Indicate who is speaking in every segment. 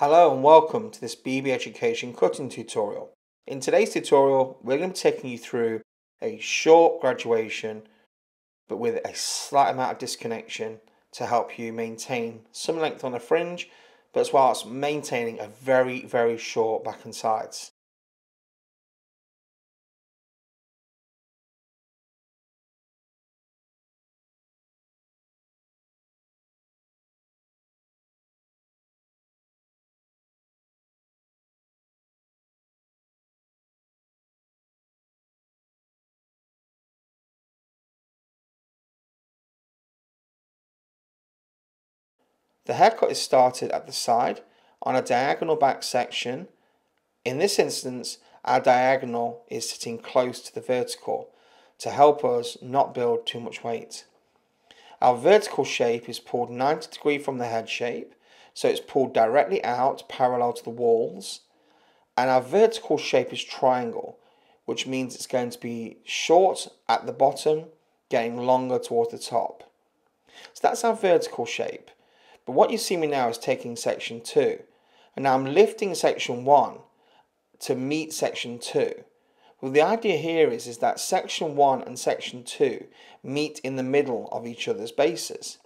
Speaker 1: Hello and welcome to this BB Education cutting tutorial. In today's tutorial we're going to be taking you through a short graduation but with a slight amount of disconnection to help you maintain some length on the fringe but as well as maintaining a very very short back and sides. The haircut is started at the side on a diagonal back section. In this instance, our diagonal is sitting close to the vertical to help us not build too much weight. Our vertical shape is pulled 90 degree from the head shape, so it's pulled directly out parallel to the walls. And our vertical shape is triangle, which means it's going to be short at the bottom, getting longer towards the top. So that's our vertical shape. But what you see me now is taking section 2. And now I'm lifting section 1 to meet section 2. Well, the idea here is, is that section 1 and section 2 meet in the middle of each other's bases.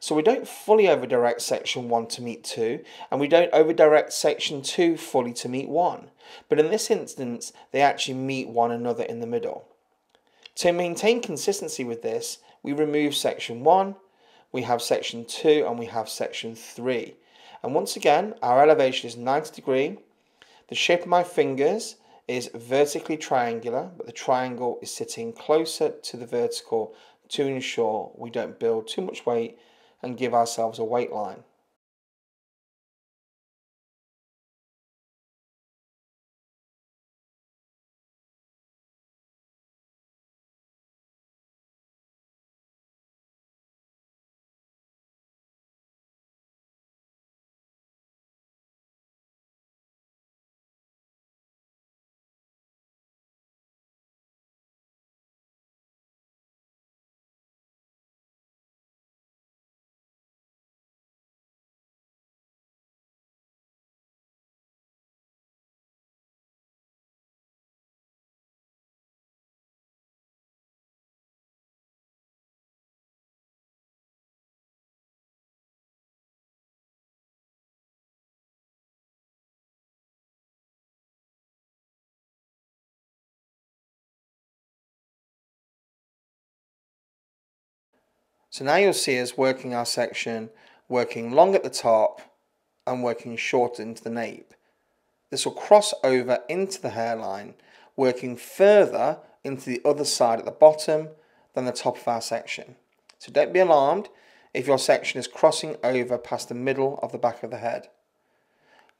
Speaker 1: So we don't fully overdirect section 1 to meet 2, and we don't overdirect section 2 fully to meet 1. But in this instance, they actually meet one another in the middle. To maintain consistency with this, we remove section 1 we have section 2 and we have section 3. And once again, our elevation is 90 degree. The shape of my fingers is vertically triangular, but the triangle is sitting closer to the vertical to ensure we don't build too much weight and give ourselves a weight line. So now you'll see us working our section, working long at the top and working short into the nape. This will cross over into the hairline, working further into the other side at the bottom than the top of our section. So don't be alarmed if your section is crossing over past the middle of the back of the head.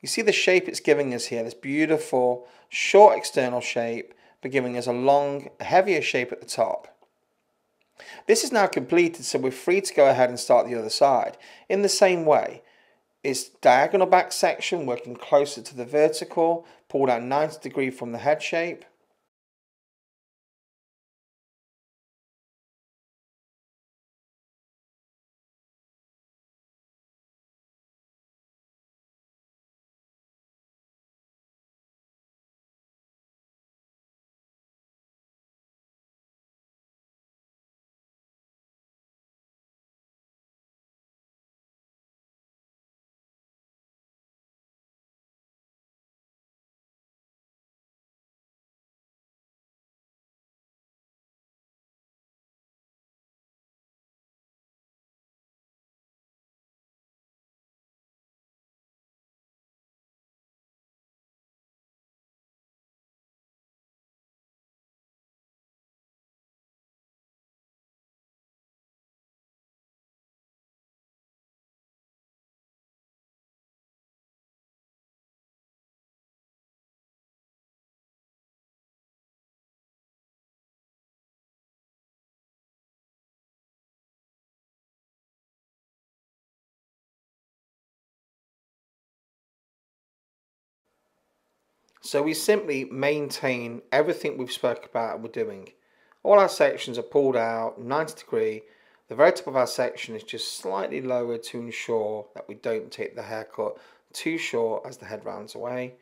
Speaker 1: You see the shape it's giving us here, this beautiful short external shape, but giving us a long, heavier shape at the top. This is now completed, so we're free to go ahead and start the other side. In the same way, it's diagonal back section working closer to the vertical, pulled out 90 degree from the head shape. So we simply maintain everything we've spoke about and we're doing. All our sections are pulled out 90 degree. The very top of our section is just slightly lower to ensure that we don't take the haircut too short as the head rounds away.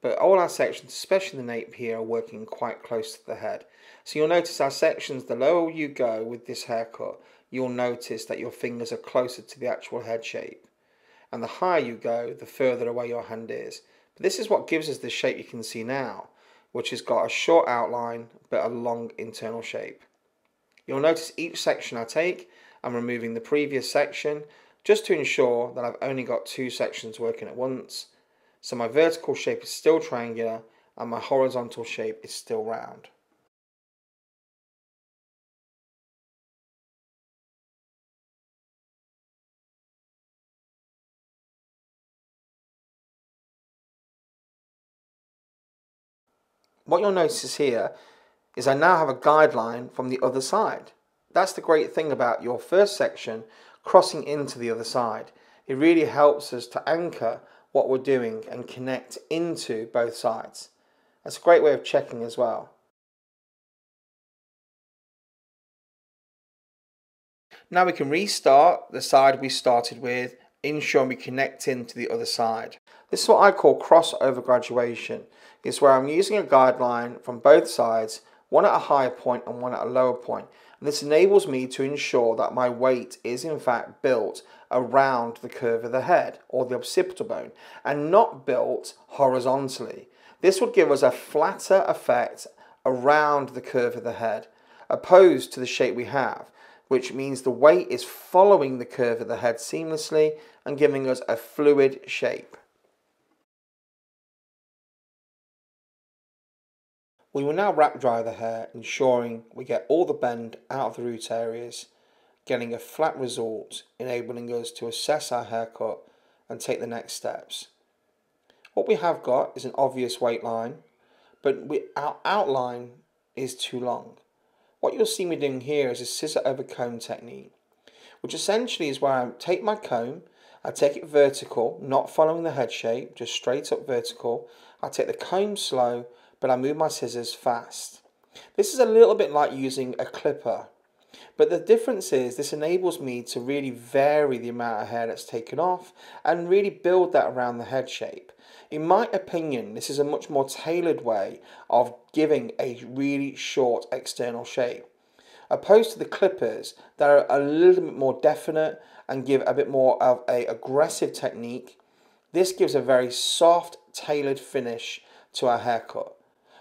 Speaker 1: But all our sections, especially the nape here, are working quite close to the head. So you'll notice our sections, the lower you go with this haircut, you'll notice that your fingers are closer to the actual head shape. And the higher you go, the further away your hand is. But this is what gives us the shape you can see now, which has got a short outline but a long internal shape. You'll notice each section I take, I'm removing the previous section just to ensure that I've only got two sections working at once. So my vertical shape is still triangular and my horizontal shape is still round. What you'll notice here is I now have a guideline from the other side. That's the great thing about your first section crossing into the other side. It really helps us to anchor what we're doing and connect into both sides. That's a great way of checking as well. Now we can restart the side we started with, ensuring we connect into the other side. This is what I call crossover graduation. It's where I'm using a guideline from both sides, one at a higher point and one at a lower point. And this enables me to ensure that my weight is in fact built around the curve of the head or the occipital bone and not built horizontally. This would give us a flatter effect around the curve of the head opposed to the shape we have which means the weight is following the curve of the head seamlessly and giving us a fluid shape. We will now wrap dry the hair, ensuring we get all the bend out of the root areas, getting a flat result, enabling us to assess our haircut and take the next steps. What we have got is an obvious weight line, but we, our outline is too long. What you'll see me doing here is a scissor over comb technique, which essentially is where I take my comb, I take it vertical, not following the head shape, just straight up vertical. I take the comb slow but I move my scissors fast. This is a little bit like using a clipper, but the difference is this enables me to really vary the amount of hair that's taken off and really build that around the head shape. In my opinion, this is a much more tailored way of giving a really short external shape opposed to the clippers that are a little bit more definite and give a bit more of a aggressive technique. This gives a very soft, tailored finish to our haircut.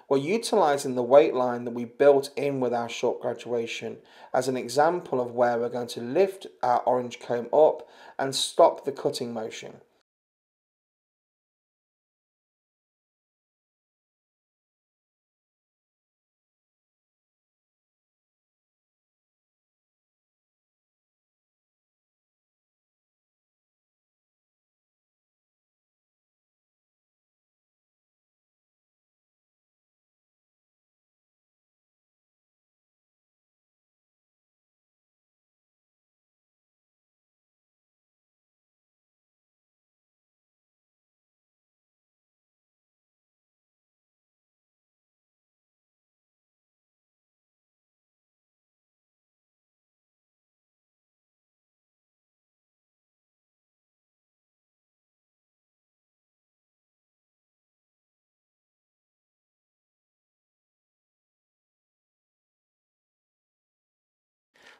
Speaker 1: We're utilizing the weight line that we built in with our short graduation as an example of where we're going to lift our orange comb up and stop the cutting motion.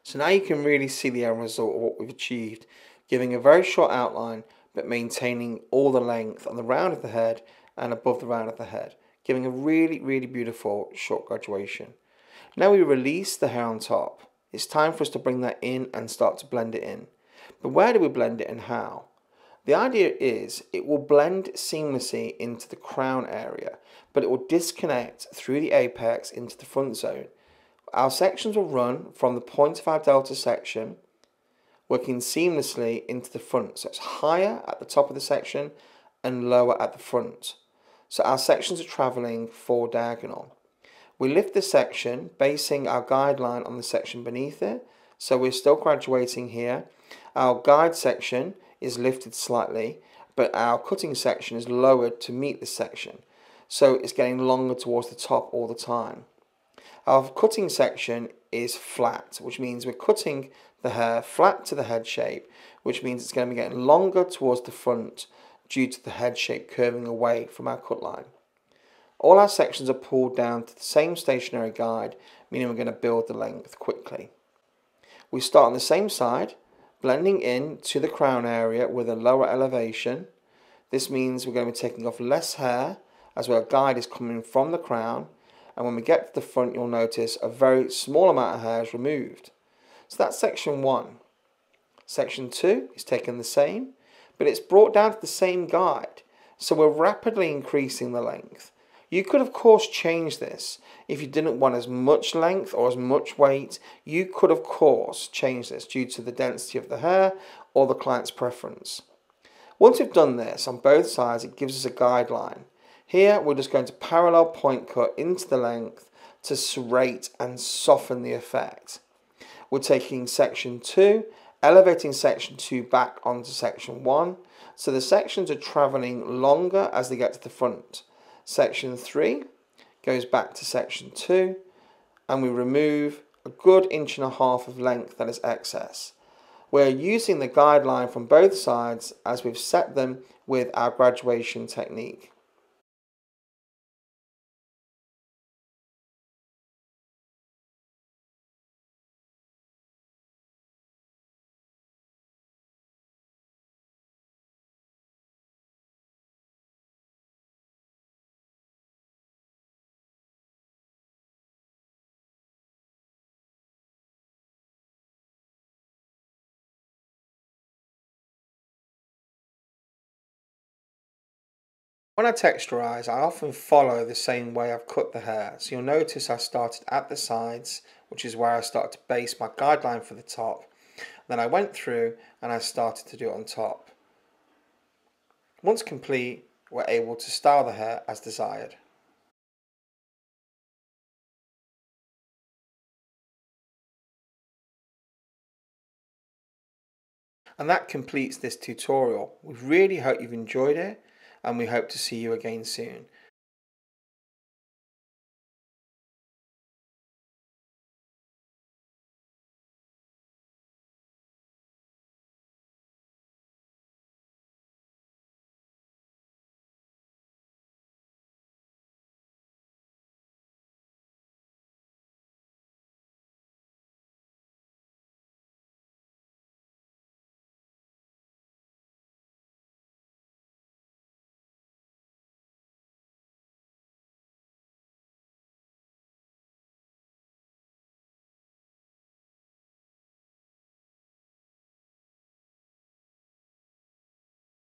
Speaker 1: So now you can really see the end result of what we've achieved, giving a very short outline but maintaining all the length on the round of the head and above the round of the head, giving a really, really beautiful short graduation. Now we release the hair on top. It's time for us to bring that in and start to blend it in. But where do we blend it and how? The idea is it will blend seamlessly into the crown area, but it will disconnect through the apex into the front zone our sections will run from the point of our delta section, working seamlessly into the front. So it's higher at the top of the section and lower at the front. So our sections are travelling four diagonal. We lift the section, basing our guideline on the section beneath it. So we're still graduating here. Our guide section is lifted slightly, but our cutting section is lowered to meet the section. So it's getting longer towards the top all the time. Our cutting section is flat, which means we're cutting the hair flat to the head shape, which means it's going to be getting longer towards the front due to the head shape curving away from our cut line. All our sections are pulled down to the same stationary guide, meaning we're going to build the length quickly. We start on the same side, blending in to the crown area with a lower elevation. This means we're going to be taking off less hair as our guide is coming from the crown and when we get to the front you'll notice a very small amount of hair is removed. So that's section 1. Section 2 is taken the same but it's brought down to the same guide so we're rapidly increasing the length. You could of course change this if you didn't want as much length or as much weight you could of course change this due to the density of the hair or the client's preference. Once we've done this on both sides it gives us a guideline here we're just going to parallel point cut into the length to serrate and soften the effect. We're taking section 2, elevating section 2 back onto section 1, so the sections are travelling longer as they get to the front. Section 3 goes back to section 2, and we remove a good inch and a half of length that is excess. We're using the guideline from both sides as we've set them with our graduation technique. When I texturise, I often follow the same way I've cut the hair. So you'll notice I started at the sides, which is where I started to base my guideline for the top. Then I went through and I started to do it on top. Once complete, we're able to style the hair as desired. And that completes this tutorial. We really hope you've enjoyed it and we hope to see you again soon.